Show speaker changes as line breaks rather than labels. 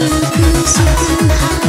薄く薄く